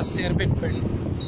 Monastery Bitburn.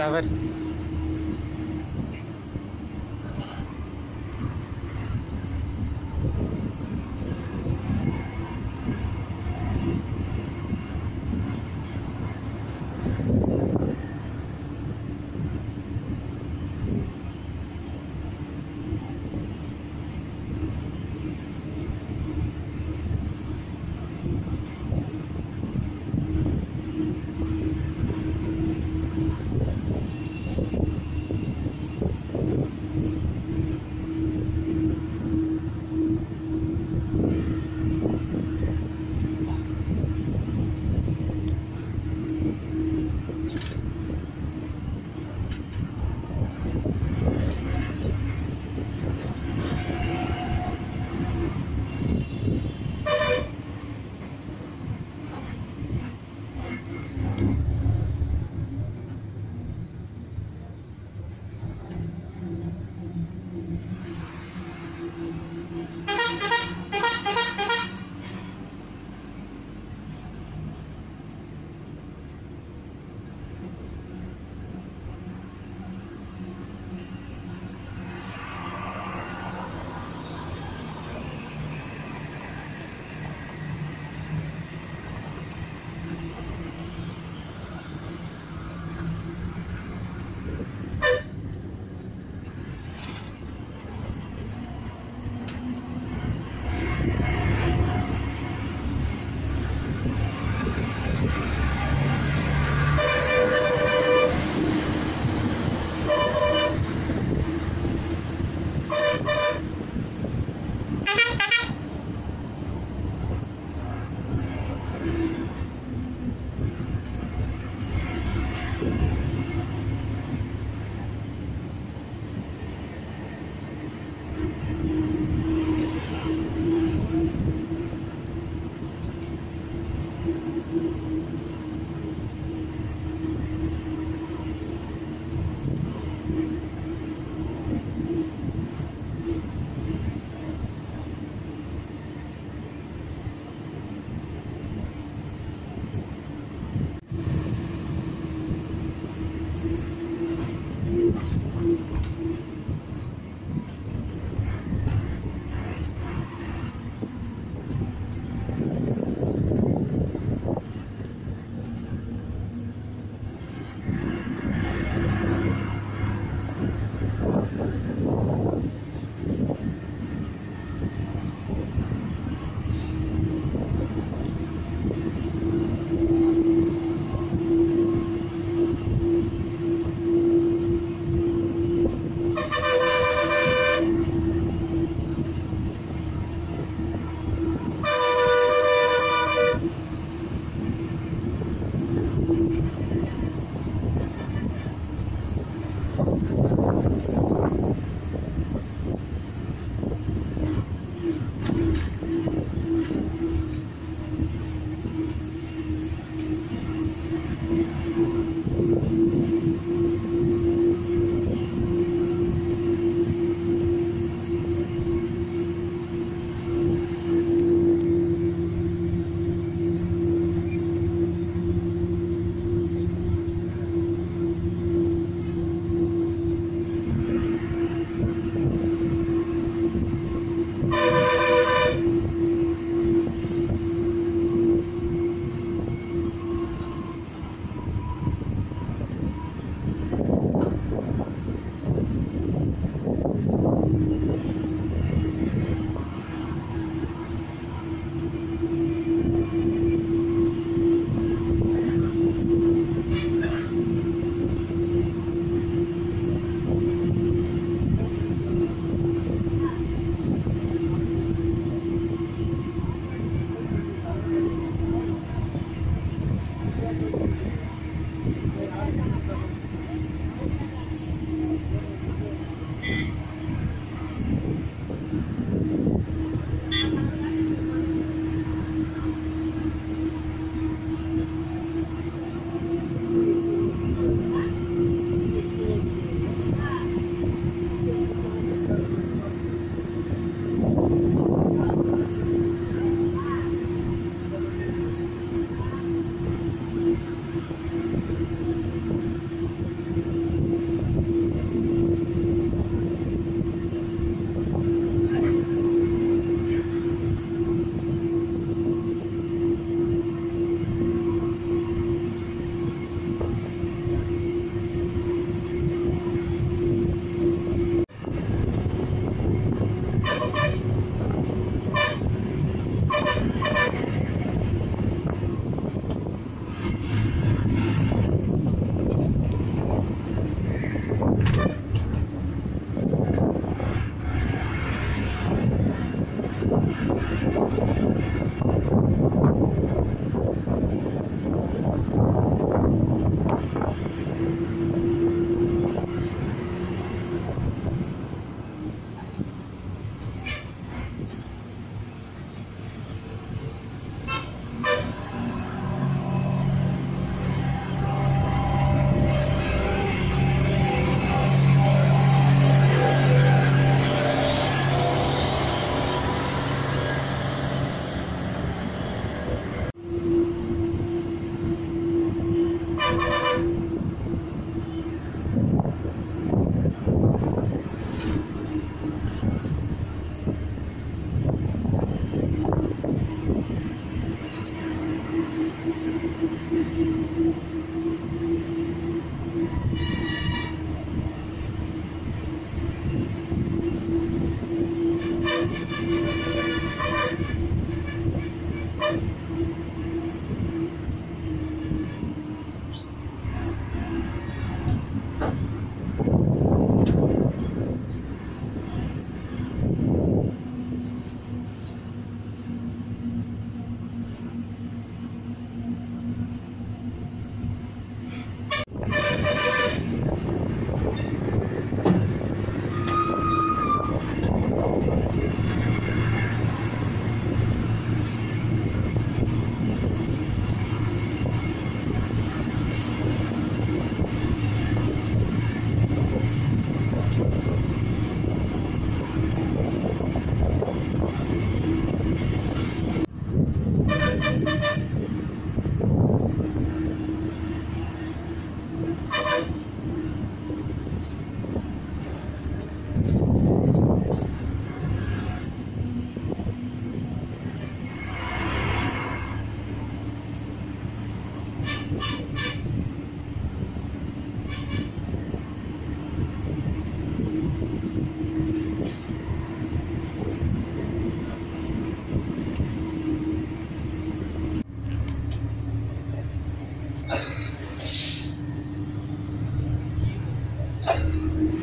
Flower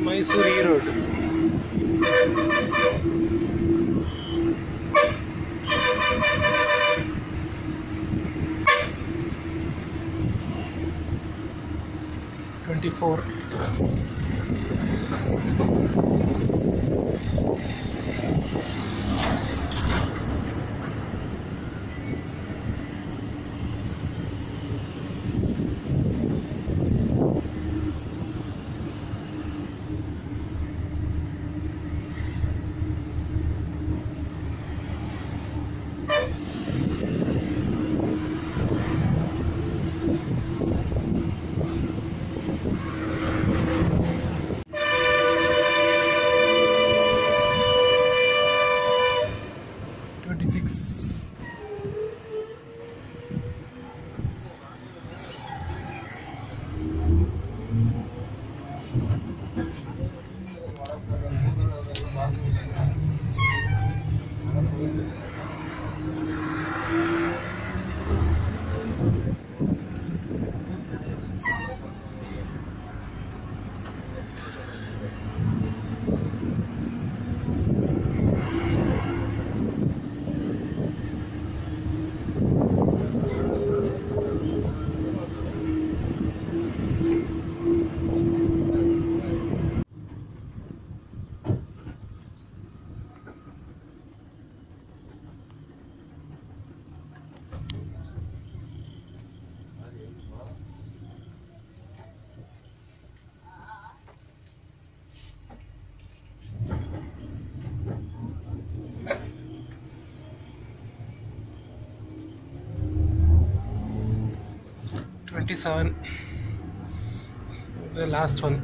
Mysuru ಈ road twenty four 47 the last one.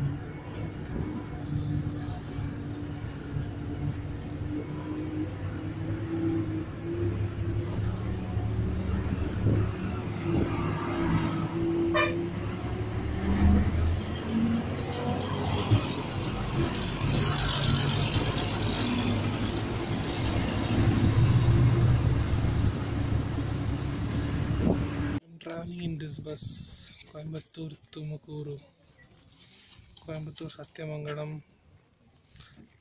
Traveling in this bus. Coimbatore Tumakuru Coimbatore Sathyamangalam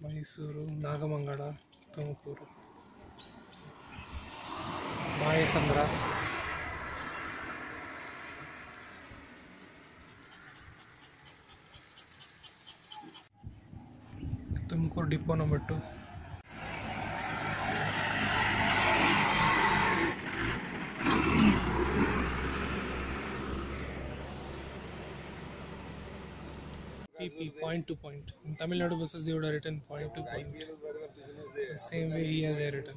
Mysuru Nagamangala Tumakuru. Mayasandra Tumakuru depot number two. PP point to point. In Tamil Nadu buses they would have written point to point. The same way here they are written.